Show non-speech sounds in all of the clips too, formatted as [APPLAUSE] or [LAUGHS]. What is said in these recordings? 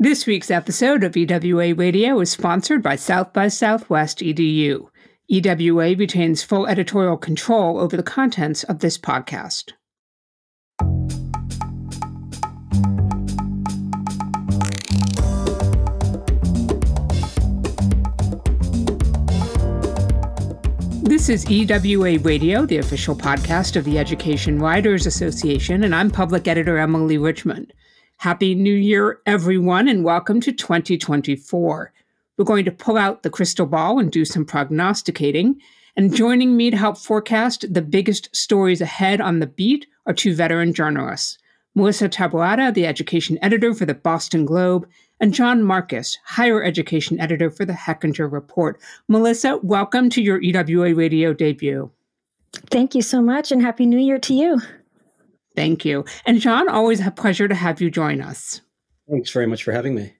This week's episode of EWA Radio is sponsored by South by Southwest EDU. EWA retains full editorial control over the contents of this podcast. This is EWA Radio, the official podcast of the Education Writers Association, and I'm public editor Emily Richmond. Happy New Year, everyone, and welcome to 2024. We're going to pull out the crystal ball and do some prognosticating. And joining me to help forecast the biggest stories ahead on the beat are two veteran journalists Melissa Taboada, the education editor for the Boston Globe, and Jon Marcus, higher education editor for the Hechinger Report. Melissa, welcome to your EWA radio debut. Thank you so much, and Happy New Year to you. Thank you. And Jon, always a pleasure to have you join us. Thanks very much for having me.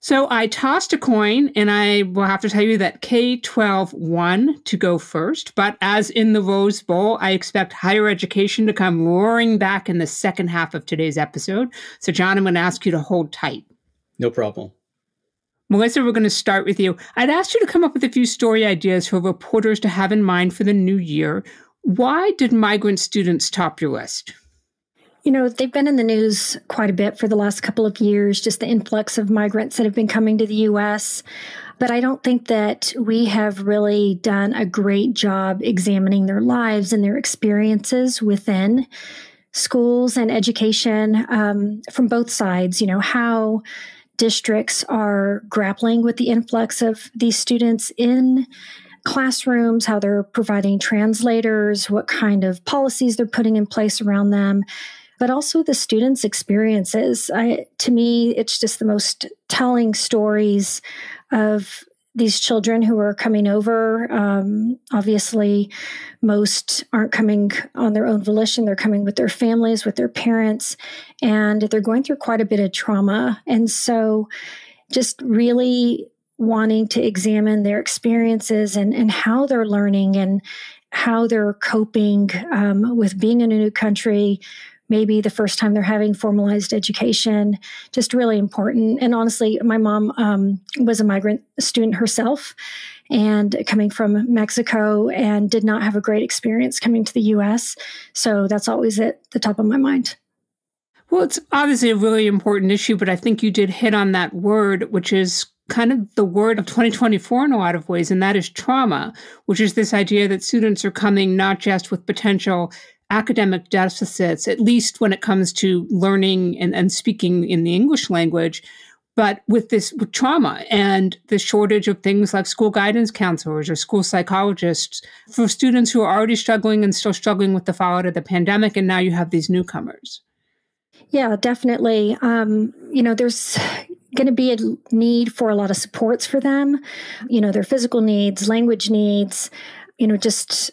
So I tossed a coin, and I will have to tell you that K 12 won to go first. But as in the Rose Bowl, I expect higher education to come roaring back in the second half of today's episode. So, Jon, I'm going to ask you to hold tight. No problem. Melissa, we're going to start with you. I'd asked you to come up with a few story ideas for reporters to have in mind for the new year. Why did migrant students top your list? You know, they've been in the news quite a bit for the last couple of years, just the influx of migrants that have been coming to the U.S. But I don't think that we have really done a great job examining their lives and their experiences within schools and education um, from both sides. You know, how districts are grappling with the influx of these students in classrooms, how they're providing translators, what kind of policies they're putting in place around them but also the students' experiences. I, to me, it's just the most telling stories of these children who are coming over. Um, obviously, most aren't coming on their own volition. They're coming with their families, with their parents, and they're going through quite a bit of trauma. And so, just really wanting to examine their experiences and, and how they're learning and how they're coping um, with being in a new country, maybe the first time they're having formalized education, just really important. And honestly, my mom um, was a migrant student herself and coming from Mexico and did not have a great experience coming to the US. So that's always at the top of my mind. Well, it's obviously a really important issue, but I think you did hit on that word, which is kind of the word of 2024 in a lot of ways, and that is trauma, which is this idea that students are coming not just with potential academic deficits, at least when it comes to learning and, and speaking in the English language, but with this with trauma and the shortage of things like school guidance counselors or school psychologists for students who are already struggling and still struggling with the fallout of the pandemic, and now you have these newcomers. Yeah, definitely. Um, you know, there's going to be a need for a lot of supports for them. You know, their physical needs, language needs, you know, just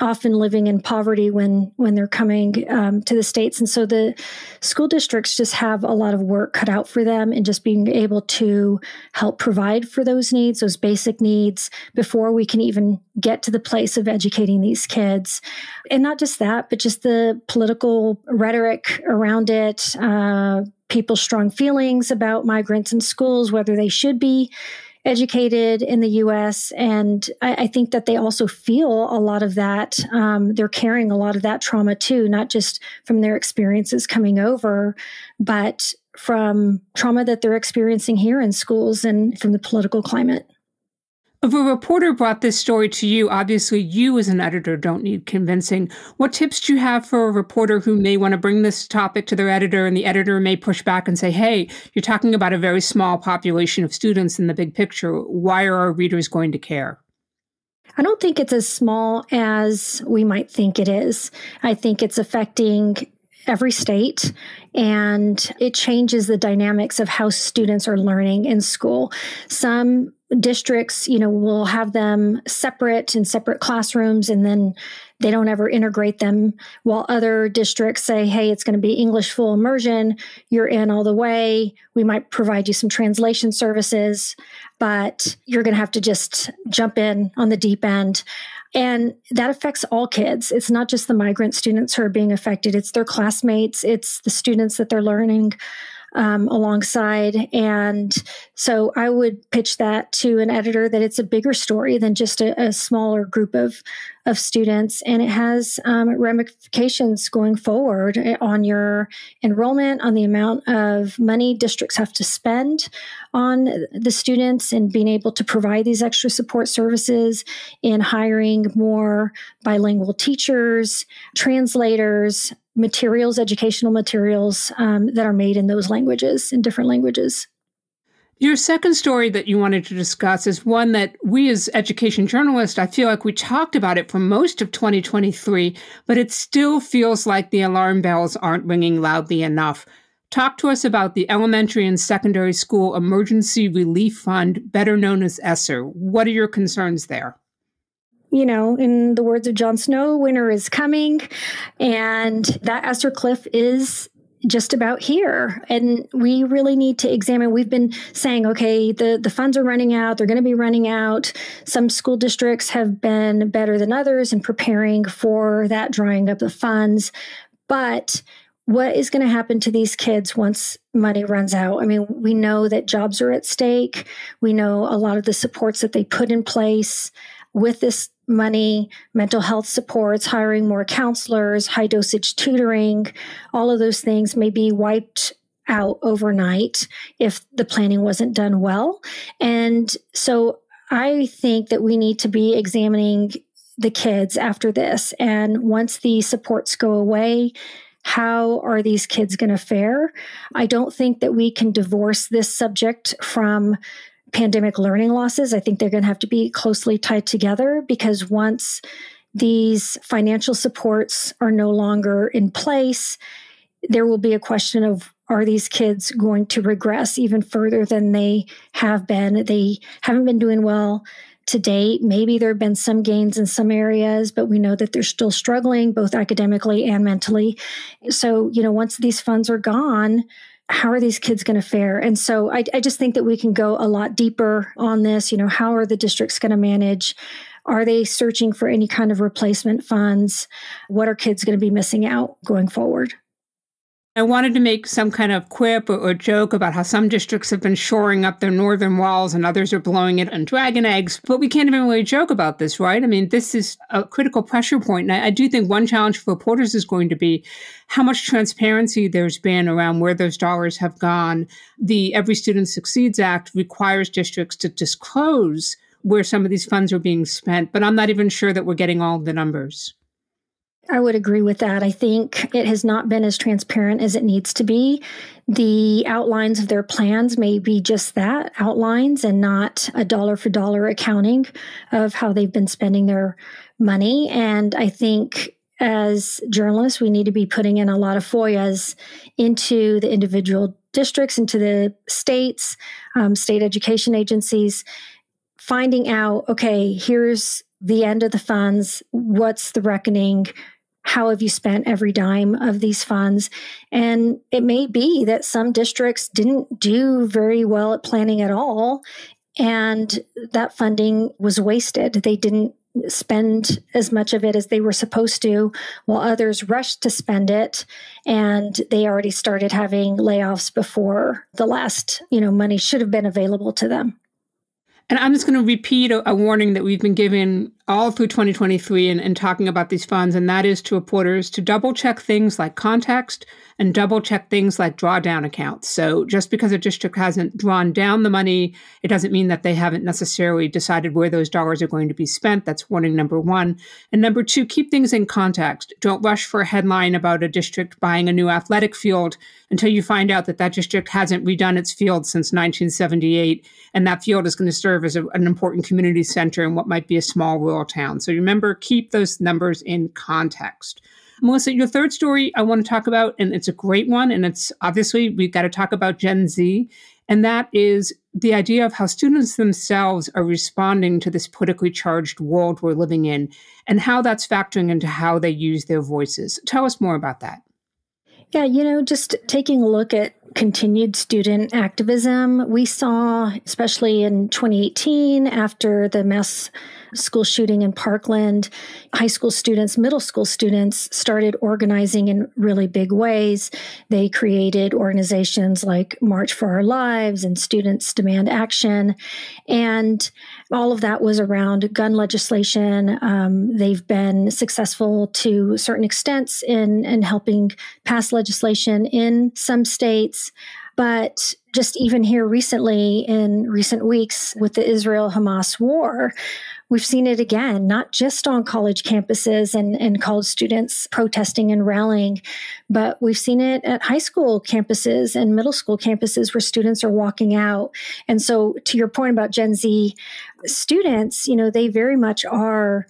often living in poverty when when they're coming um, to the states. And so the school districts just have a lot of work cut out for them and just being able to help provide for those needs those basic needs before we can even get to the place of educating these kids. And not just that but just the political rhetoric around it uh, people's strong feelings about migrants in schools whether they should be educated in the US. And I, I, think that they also feel a lot of that. Um, they're carrying a lot of that trauma too, not just from their experiences coming over, but from trauma that they're experiencing here in schools and from the political climate. If a reporter brought this story to you, obviously you as an editor don't need convincing. What tips do you have for a reporter who may want to bring this topic to their editor and the editor may push back and say, hey, you're talking about a very small population of students in the big picture. Why are our readers going to care? I don't think it's as small as we might think it is. I think it's affecting every state and it changes the dynamics of how students are learning in school. Some districts, you know, will have them separate in separate classrooms and then they don't ever integrate them while other districts say, hey, it's going to be English full immersion. You're in all the way. We might provide you some translation services, but you're going to have to just jump in on the deep end. And that affects all kids. It's not just the migrant students who are being affected, it's their classmates, it's the students that they're learning um, alongside. And so I would pitch that to an editor that it's a bigger story than just a, a smaller group of of students, and it has um, ramifications going forward on your enrollment, on the amount of money districts have to spend on the students, and being able to provide these extra support services, in hiring more bilingual teachers, translators, materials, educational materials um, that are made in those languages, in different languages. Your second story that you wanted to discuss is one that we as education journalists, I feel like we talked about it for most of 2023, but it still feels like the alarm bells aren't ringing loudly enough. Talk to us about the Elementary and Secondary School Emergency Relief Fund, better known as ESSER. What are your concerns there? You know, in the words of Jon Snow, winter is coming, and that ESSER cliff is just about here. And we really need to examine we've been saying okay the the funds are running out they're going to be running out. Some school districts have been better than others in preparing for that drying up the funds. But what is going to happen to these kids once money runs out? I mean we know that jobs are at stake. We know a lot of the supports that they put in place with this money, mental health supports, hiring more counselors, high dosage tutoring, all of those things may be wiped out overnight if the planning wasn't done well. And so I think that we need to be examining the kids after this. And once the supports go away, how are these kids going to fare? I don't think that we can divorce this subject from pandemic learning losses. I think they're going to have to be closely tied together because once these financial supports are no longer in place, there will be a question of are these kids going to regress even further than they have been? They haven't been doing well to date. Maybe there have been some gains in some areas, but we know that they're still struggling both academically and mentally. So, you know, once these funds are gone, how are these kids going to fare? And so I, I just think that we can go a lot deeper on this. You know, how are the districts going to manage? Are they searching for any kind of replacement funds? What are kids going to be missing out going forward? I wanted to make some kind of quip or, or, joke about how some districts have been shoring up their northern walls and others are blowing it on dragon eggs, but we can't even really joke about this, right? I mean, this is a critical pressure point. And I, I do think one challenge for reporters is going to be how much transparency there's been around where those dollars have gone. The Every Student Succeeds Act requires districts to disclose where some of these funds are being spent, but I'm not even sure that we're getting all the numbers. I would agree with that. I think it has not been as transparent as it needs to be. The outlines of their plans may be just that outlines and not a dollar for dollar accounting of how they've been spending their money. And I think as journalists, we need to be putting in a lot of FOIAs into the individual districts, into the states, um, state education agencies, finding out okay, here's the end of the funds. What's the reckoning? How have you spent every dime of these funds? And it may be that some districts didn't do very well at planning at all, and that funding was wasted. They didn't spend as much of it as they were supposed to, while others rushed to spend it, and they already started having layoffs before the last, you know, money should have been available to them. And I'm just going to repeat a, a, warning that we've been given all through 2023 and, and talking about these funds, and that is to reporters to double check things like context, and double check things like drawdown accounts. So just because a district hasn't drawn down the money, it doesn't mean that they haven't necessarily decided where those dollars are going to be spent. That's warning number one. And number two, keep things in context. Don't rush for a headline about a district buying a new athletic field until you find out that that district hasn't redone its field since 1978. And that field is going to serve as a, an important community center in what might be a small rural town. So remember, keep those numbers in context. Melissa, your third story I want to talk about, and it's a great one, and it's obviously we've got to talk about Gen Z, and that is the idea of how students themselves are responding to this politically charged world we're living in, and how that's factoring into how they use their voices. Tell us more about that. Yeah, you know, just taking a look at continued student activism. We saw, especially in 2018, after the mass school shooting in Parkland, high school students, middle school students started organizing in really big ways. They created organizations like March for Our Lives and Students Demand Action. And all of that was around gun legislation. Um, they've been successful to certain extents in, in helping pass legislation in some states. But just even here recently, in recent weeks, with the Israel Hamas war, we've seen it again, not just on college campuses and, and college students protesting and rallying, but we've seen it at high school campuses and middle school campuses where students are walking out. And so, to your point about Gen Z students, you know, they very much are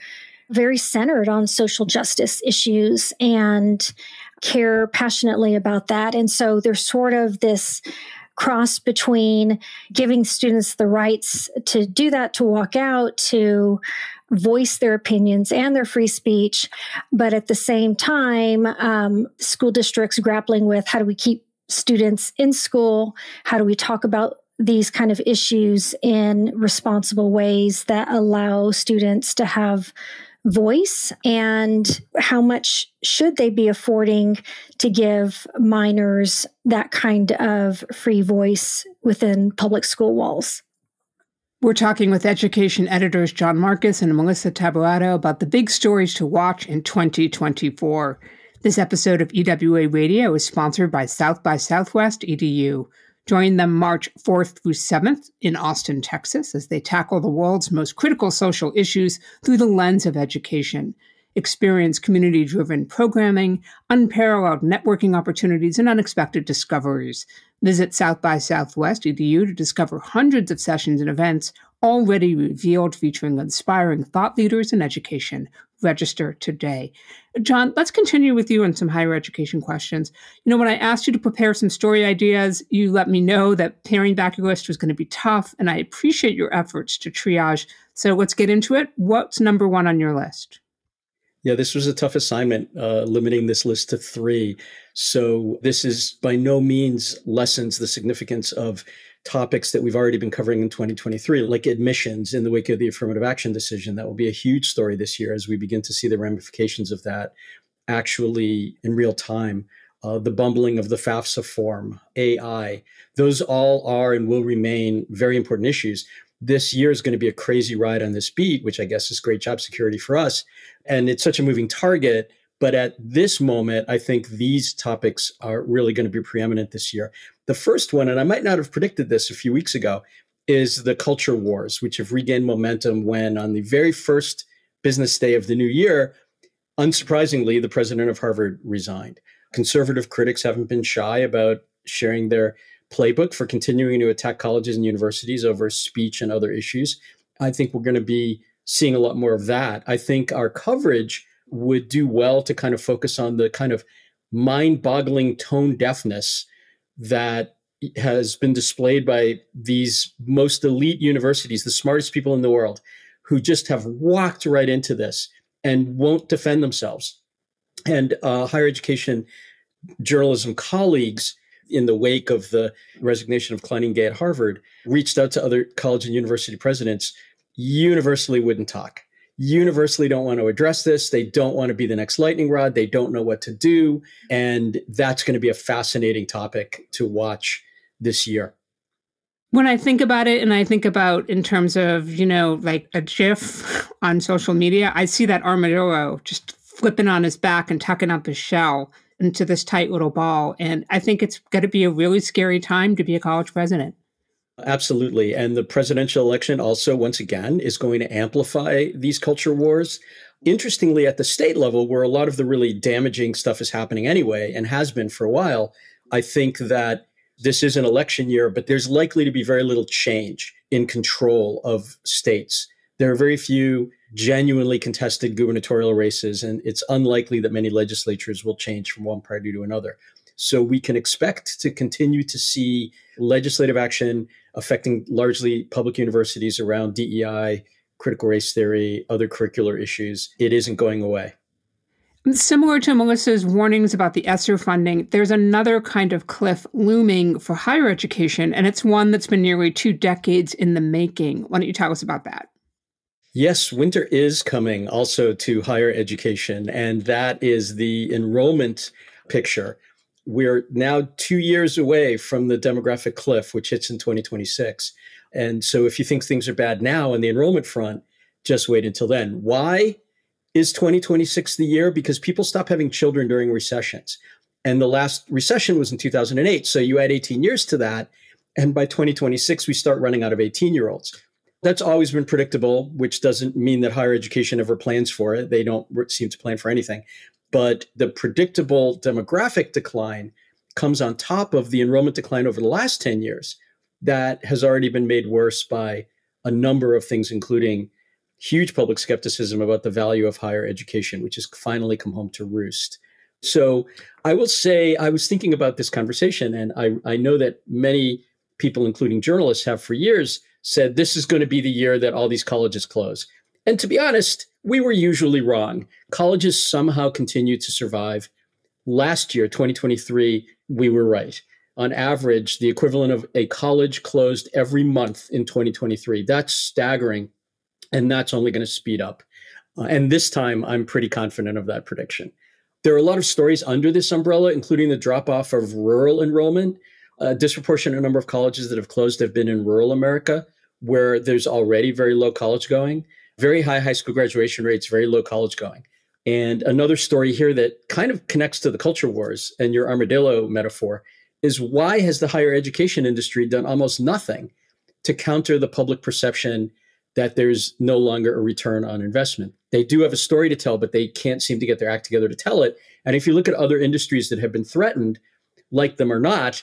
very centered on social justice issues and care passionately about that. And so there's sort of this cross between giving students the rights to do that, to walk out, to voice their opinions and their free speech, but at the same time, um, school districts grappling with how do we keep students in school? How do we talk about these kind of issues in responsible ways that allow students to have voice and how much should they be affording to give minors that kind of free voice within public school walls. We're talking with education editors Jon Marcus and Melissa Taboada about the big stories to watch in 2024. This episode of EWA Radio is sponsored by South by Southwest EDU. Join them March 4th through 7th in Austin, Texas, as they tackle the world's most critical social issues through the lens of education. Experience community driven programming, unparalleled networking opportunities, and unexpected discoveries. Visit South by Southwest EDU to discover hundreds of sessions and events already revealed featuring inspiring thought leaders in education. Register today. Jon, let's continue with you on some higher education questions. You know, when I asked you to prepare some story ideas, you let me know that pairing back your list was going to be tough, and I appreciate your efforts to triage. So let's get into it. What's number one on your list? Yeah, this was a tough assignment, uh, limiting this list to three. So this is by no means lessens the significance of topics that we've already been covering in 2023, like admissions in the wake of the affirmative action decision. That will be a huge story this year as we begin to see the ramifications of that actually in real time. Uh, the bumbling of the FAFSA form, AI, those all are and will remain very important issues. This year is going to be a crazy ride on this beat, which I guess is great job security for us. And it's such a moving target. But at this moment, I think these topics are really going to be preeminent this year. The first one, and I might not have predicted this a few weeks ago, is the culture wars, which have regained momentum when on the very first business day of the new year, unsurprisingly, the president of Harvard resigned. Conservative critics haven't been shy about sharing their playbook for continuing to attack colleges and universities over speech and other issues. I think we're going to be seeing a lot more of that. I think our coverage would do well to kind of focus on the kind of mind boggling tone deafness that has been displayed by these most elite universities, the smartest people in the world, who just have walked right into this and won't defend themselves. And uh, higher education journalism colleagues, in the wake of the resignation of Claudine Gay at Harvard, reached out to other college and university presidents, universally wouldn't talk universally don't want to address this. They don't want to be the next lightning rod. They don't know what to do. And that's going to be a fascinating topic to watch this year. When I think about it, and I think about in terms of, you know, like a GIF [LAUGHS] on social media, I see that armadillo just flipping on his back and tucking up his shell into this tight little ball. And I think it's going to be a really scary time to be a college president. Absolutely. And the presidential election also, once again, is going to amplify these culture wars. Interestingly, at the state level, where a lot of the really damaging stuff is happening anyway and has been for a while, I think that this is an election year, but there's likely to be very little change in control of states. There are very few genuinely contested gubernatorial races, and it's unlikely that many legislatures will change from one party to another. So we can expect to continue to see legislative action affecting largely public universities around DEI, critical race theory, other curricular issues. It isn't going away. Similar to Melissa's warnings about the ESSER funding, there's another kind of cliff looming for higher education, and it's one that's been nearly two decades in the making. Why don't you tell us about that? Yes, winter is coming also to higher education, and that is the enrollment picture. We're now two years away from the demographic cliff, which hits in 2026. And so if you think things are bad now on the enrollment front, just wait until then. Why? is 2026 the year? Because people stop having children during recessions. And the last recession was in 2008. So you add 18 years to that. And by 2026, we start running out of 18 year olds. That's always been predictable, which doesn't mean that higher education ever plans for it. They don't seem to plan for anything. But the predictable demographic decline comes on top of the enrollment decline over the last 10 years that has already been made worse by a number of things, including huge public skepticism about the value of higher education, which has finally come home to roost. So I will say I was thinking about this conversation, and I, I know that many people, including journalists, have for years said this is going to be the year that all these colleges close. And to be honest, we were usually wrong. Colleges somehow continue to survive. Last year, 2023, we were right. On average, the equivalent of a college closed every month in 2023. That's staggering and that's only going to speed up. Uh, and this time, I'm pretty confident of that prediction. There are a lot of stories under this umbrella, including the drop off of rural enrollment. A disproportionate number of colleges that have closed have been in rural America, where there's already very low college going, very high high school graduation rates, very low college going. And another story here that kind of connects to the culture wars and your armadillo metaphor is why has the higher education industry done almost nothing to counter the public perception that there's no longer a return on investment. They do have a story to tell, but they can't seem to get their act together to tell it. And if you look at other industries that have been threatened, like them or not,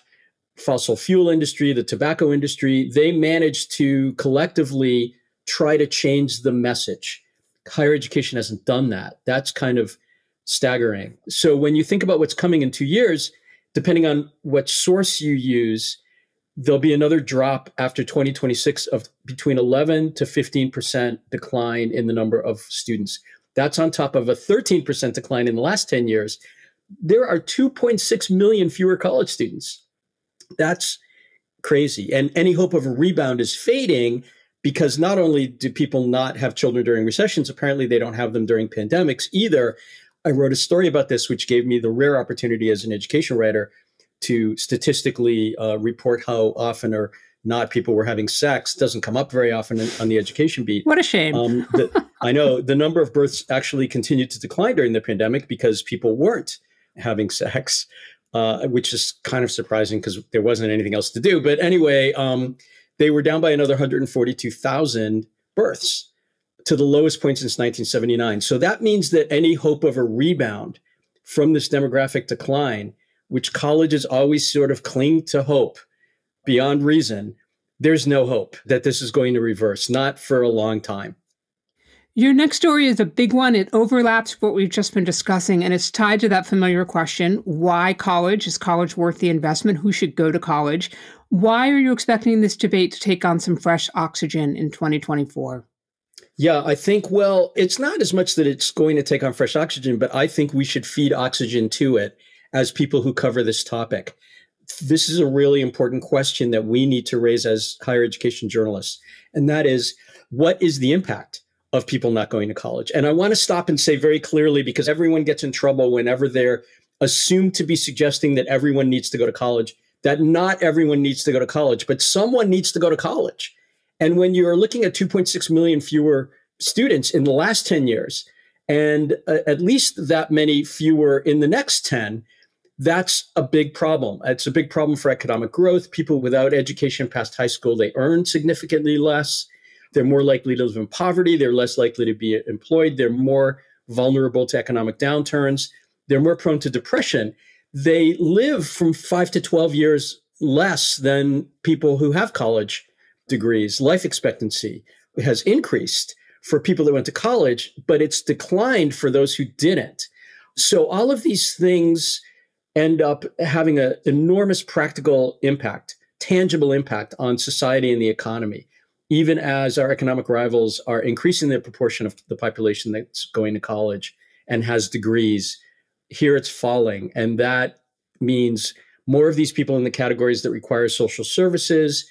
fossil fuel industry, the tobacco industry, they managed to collectively try to change the message. Higher education hasn't done that. That's kind of staggering. So when you think about what's coming in two years, depending on what source you use, there'll be another drop after 2026 of between 11 to 15% decline in the number of students. That's on top of a 13% decline in the last 10 years. There are 2.6 million fewer college students. That's crazy. And any hope of a rebound is fading because not only do people not have children during recessions, apparently they don't have them during pandemics either. I wrote a story about this, which gave me the rare opportunity as an education writer to statistically uh, report how often or not people were having sex doesn't come up very often in, on the education beat. What a shame. Um, the, I know the number of births actually continued to decline during the pandemic because people weren't having sex, uh, which is kind of surprising because there wasn't anything else to do. But anyway, um, they were down by another 142,000 births to the lowest point since 1979. So that means that any hope of a rebound from this demographic decline which colleges always sort of cling to hope beyond reason, there's no hope that this is going to reverse, not for a long time. Your next story is a big one. It overlaps what we've just been discussing, and it's tied to that familiar question why college? Is college worth the investment? Who should go to college? Why are you expecting this debate to take on some fresh oxygen in 2024? Yeah, I think, well, it's not as much that it's going to take on fresh oxygen, but I think we should feed oxygen to it as people who cover this topic. This is a really important question that we need to raise as higher education journalists. And that is, what is the impact of people not going to college? And I want to stop and say very clearly, because everyone gets in trouble whenever they're assumed to be suggesting that everyone needs to go to college, that not everyone needs to go to college, but someone needs to go to college. And when you're looking at 2.6 million fewer students in the last 10 years, and uh, at least that many fewer in the next 10, that's a big problem. It's a big problem for economic growth. People without education past high school, they earn significantly less. They're more likely to live in poverty. They're less likely to be employed. They're more vulnerable to economic downturns. They're more prone to depression. They live from five to 12 years less than people who have college degrees. Life expectancy has increased for people that went to college, but it's declined for those who didn't. So all of these things end up having an enormous practical impact, tangible impact on society and the economy, even as our economic rivals are increasing the proportion of the population that's going to college and has degrees. Here it's falling. And that means more of these people in the categories that require social services.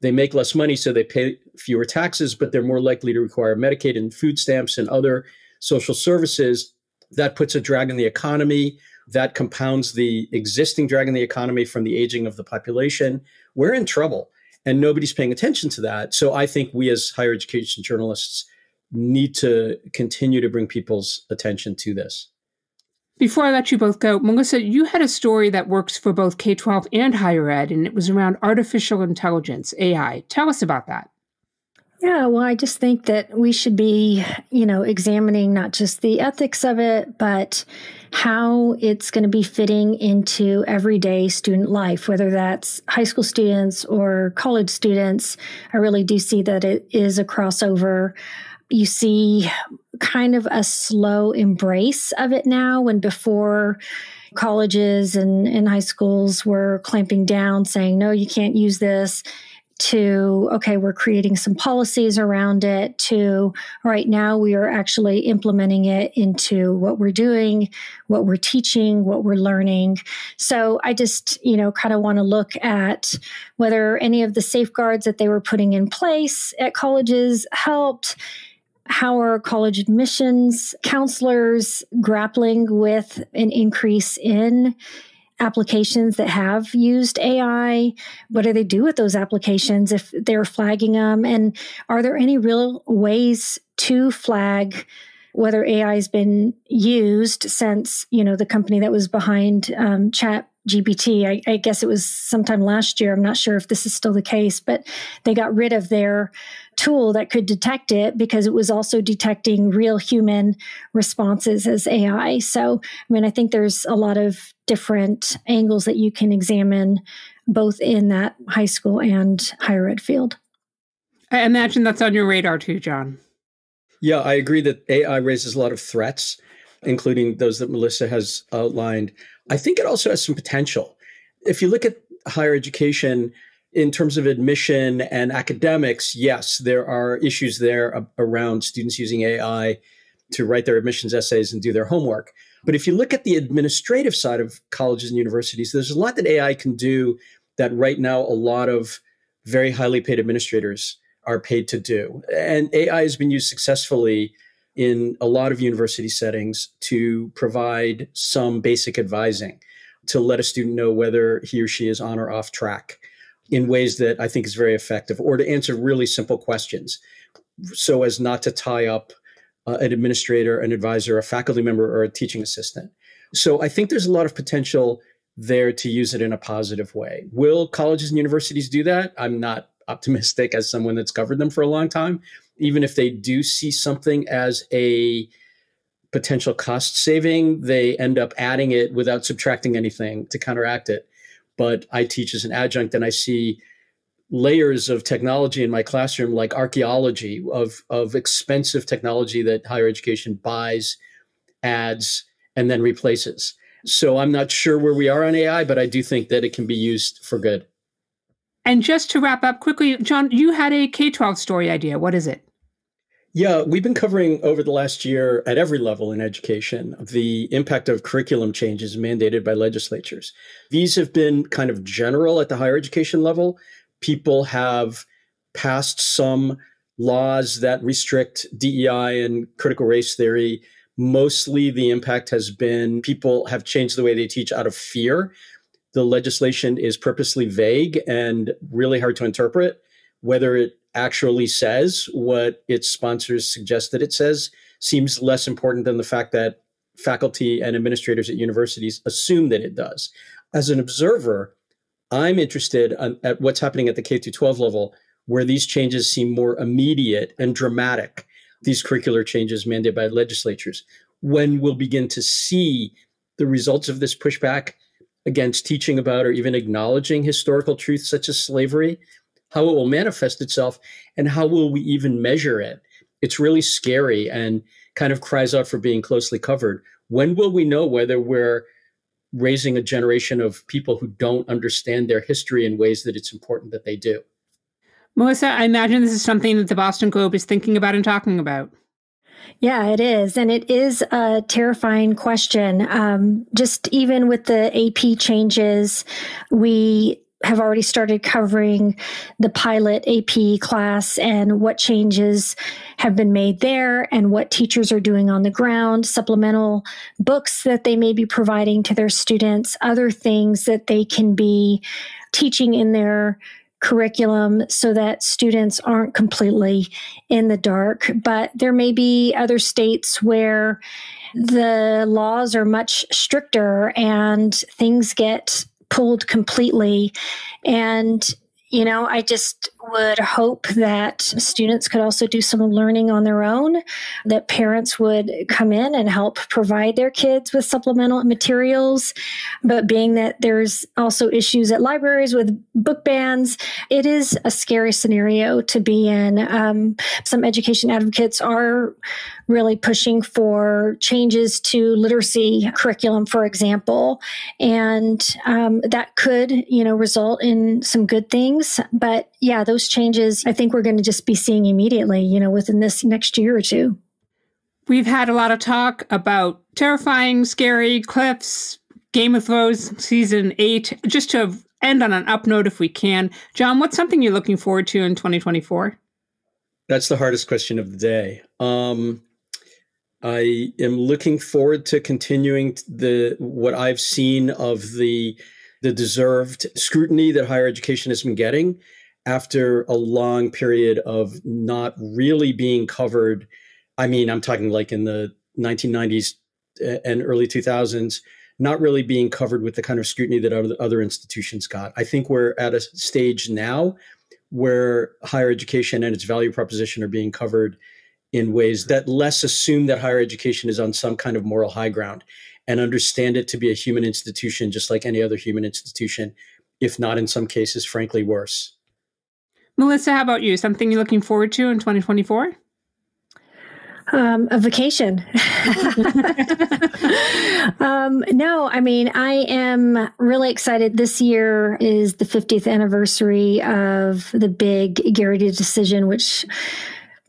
They make less money, so they pay fewer taxes, but they're more likely to require Medicaid and food stamps and other social services. That puts a drag on the economy. That compounds the existing drag on the economy from the aging of the population. We're in trouble, and nobody's paying attention to that. So I think we, as higher education journalists, need to continue to bring people's attention to this. Before I let you both go, Melissa, you had a story that works for both K 12 and higher ed, and it was around artificial intelligence, AI. Tell us about that. Yeah, well, I just think that we should be, you know, examining not just the ethics of it, but how it's going to be fitting into everyday student life, whether that's high school students or college students. I really do see that it is a crossover you see kind of a slow embrace of it now when before colleges and, and high schools were clamping down saying no you can't use this to okay we're creating some policies around it to right now we are actually implementing it into what we're doing what we're teaching what we're learning. So i just you know kind of want to look at whether any of the safeguards that they were putting in place at colleges helped. How are college admissions counselors grappling with an increase in applications that have used AI? What do they do with those applications if they're flagging them? And are there any real ways to flag whether AI has been used since, you know, the company that was behind um, Chat GPT. I, I, guess it was sometime last year. I'm not sure if this is still the case, but they got rid of their tool that could detect it because it was also detecting real human responses as AI. So, I mean, I think there's a lot of different angles that you can examine both in that high school and higher ed field. I imagine that's on your radar too, Jon. Yeah, I agree that AI raises a lot of threats, including those that Melissa has outlined. I think it also has some potential. If you look at higher education in terms of admission and academics, yes, there are issues there around students using AI to write their admissions essays and do their homework. But if you look at the administrative side of colleges and universities, there's a lot that AI can do that right now a lot of very highly paid administrators are paid to do. And AI has been used successfully in a lot of university settings to provide some basic advising to let a student know whether he or she is on or off track in ways that I think is very effective, or to answer really simple questions so as not to tie up uh, an administrator, an advisor, a faculty member, or a teaching assistant. So I think there's a lot of potential there to use it in a positive way. Will colleges and universities do that? I'm not optimistic as someone that's covered them for a long time. Even if they do see something as a potential cost saving, they end up adding it without subtracting anything to counteract it. But I teach as an adjunct and I see layers of technology in my classroom, like archaeology of, of expensive technology that higher education buys, adds, and then replaces. So I'm not sure where we are on AI, but I do think that it can be used for good. And just to wrap up quickly, Jon, you had a K 12 story idea. What is it? Yeah, we've been covering over the last year at every level in education the impact of curriculum changes mandated by legislatures. These have been kind of general at the higher education level. People have passed some laws that restrict DEI and critical race theory. Mostly the impact has been people have changed the way they teach out of fear the legislation is purposely vague and really hard to interpret. Whether it actually says what its sponsors suggest that it says seems less important than the fact that faculty and administrators at universities assume that it does. As an observer, I'm interested at what's happening at the K 12 level, where these changes seem more immediate and dramatic, these curricular changes mandated by legislatures, when we'll begin to see the results of this pushback against teaching about or even acknowledging historical truths such as slavery, how it will manifest itself, and how will we even measure it. It's really scary and kind of cries out for being closely covered. When will we know whether we're raising a generation of people who don't understand their history in ways that it's important that they do? Melissa, I imagine this is something that the Boston Globe is thinking about and talking about. Yeah, it is. And it is a terrifying question. Um, just even with the AP changes, we have already started covering the pilot AP class and what changes have been made there and what teachers are doing on the ground, supplemental books that they may be providing to their students, other things that they can be teaching in their curriculum so that students aren't completely in the dark. But there may be other states where the laws are much stricter and things get pulled completely. And, you know, I just would hope that students could also do some learning on their own, that parents would come in and help provide their kids with supplemental materials. But being that there's also issues at libraries with book bans, it is a scary scenario to be in. Um, some education advocates are really pushing for changes to literacy curriculum, for example, and um, that could, you know, result in some good things. But yeah, those changes, I think we're going to just be seeing immediately, you know, within this next year or two. We've had a lot of talk about terrifying, scary cliffs, Game of Thrones season eight. Just to end on an up note, if we can, Jon, what's something you're looking forward to in 2024? That's the hardest question of the day. Um, I am looking forward to continuing the what I've seen of the the deserved scrutiny that higher education has been getting after a long period of not really being covered. I mean, I'm talking like in the 1990s and early 2000s, not really being covered with the kind of scrutiny that other institutions got. I think we're at a stage now where higher education and its value proposition are being covered in ways that less assume that higher education is on some kind of moral high ground and understand it to be a human institution just like any other human institution, if not in some cases, frankly, worse. Melissa, how about you? Something you're looking forward to in 2024? Um, a vacation. [LAUGHS] um, no, I mean, I am really excited. This year is the 50th anniversary of the big Garrity decision, which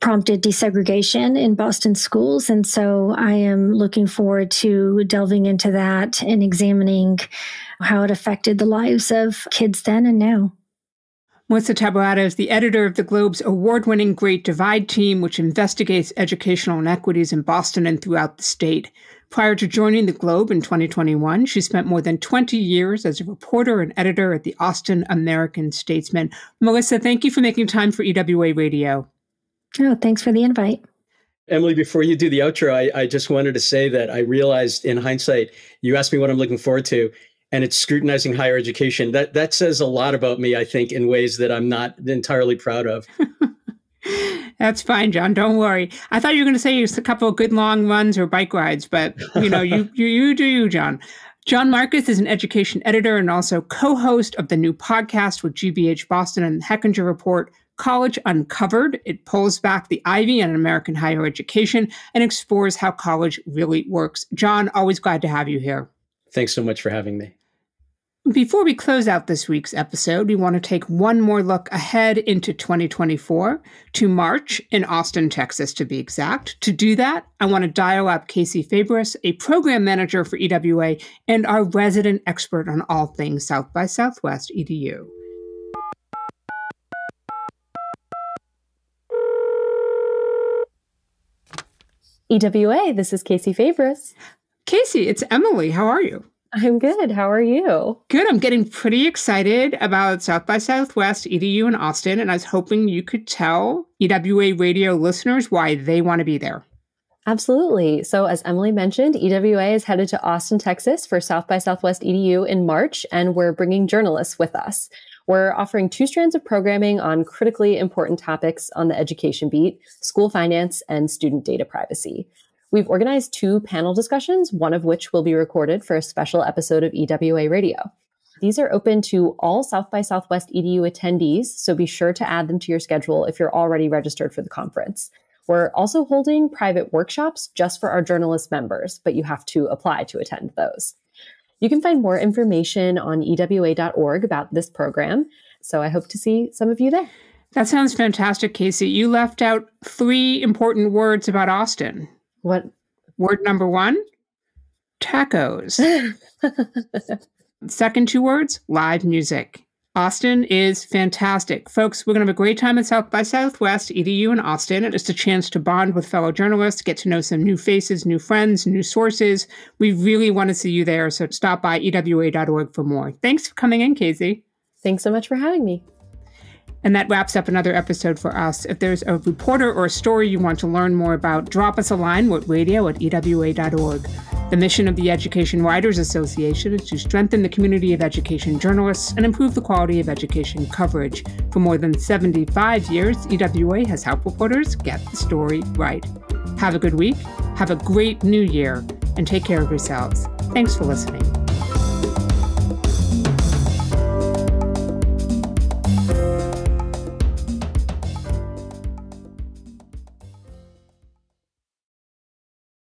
prompted desegregation in Boston schools. And so I am looking forward to delving into that and examining how it affected the lives of kids then and now. Melissa Taboada is the editor of the Globe's award winning Great Divide team, which investigates educational inequities in Boston and throughout the state. Prior to joining the Globe in 2021, she spent more than 20 years as a reporter and editor at the Austin American Statesman. Melissa, thank you for making time for EWA Radio. Oh, thanks for the invite. Emily, before you do the outro, I, I just wanted to say that I realized in hindsight, you asked me what I'm looking forward to and it's scrutinizing higher education. That that says a lot about me, I think, in ways that I'm not entirely proud of. [LAUGHS] That's fine, Jon. Don't worry. I thought you were going to say a couple of good long runs or bike rides, but you know, you you you do you, Jon. Jon Marcus is an education editor and also co-host of the new podcast with GBH Boston and the Hechinger Report, College Uncovered. It pulls back the ivy on American higher education and explores how college really works. Jon, always glad to have you here. Thanks so much for having me. Before we close out this week's episode, we want to take one more look ahead into 2024 to March in Austin, Texas, to be exact. To do that, I want to dial up Casey Fabris, a program manager for EWA and our resident expert on all things South by Southwest EDU. EWA, this is Casey Fabris. Casey, it's Emily. How are you? I'm good. How are you? Good. I'm getting pretty excited about South by Southwest EDU in Austin, and I was hoping you could tell EWA radio listeners why they want to be there. Absolutely. So, as Emily mentioned, EWA is headed to Austin, Texas for South by Southwest EDU in March, and we're bringing journalists with us. We're offering two strands of programming on critically important topics on the education beat school finance and student data privacy. We've organized two panel discussions, one of which will be recorded for a special episode of EWA Radio. These are open to all South by Southwest EDU attendees, so be sure to add them to your schedule if you're already registered for the conference. We're also holding private workshops just for our journalist members, but you have to apply to attend those. You can find more information on ewa.org about this program, so I hope to see some of you there. That sounds fantastic, Casey. You left out three important words about Austin. What? Word number one tacos. [LAUGHS] Second two words live music. Austin is fantastic. Folks, we're going to have a great time at South by Southwest, EDU in Austin. It's a chance to bond with fellow journalists, get to know some new faces, new friends, new sources. We really want to see you there, so stop by ewa.org for more. Thanks for coming in, Casey. Thanks so much for having me. And that wraps up another episode for us. If there's a reporter or a story you want to learn more about, drop us a line with radio at ewa.org. The mission of the Education Writers Association is to strengthen the community of education journalists and improve the quality of education coverage. For more than 75 years, EWA has helped reporters get the story right. Have a good week, have a great new year, and take care of yourselves. Thanks for listening.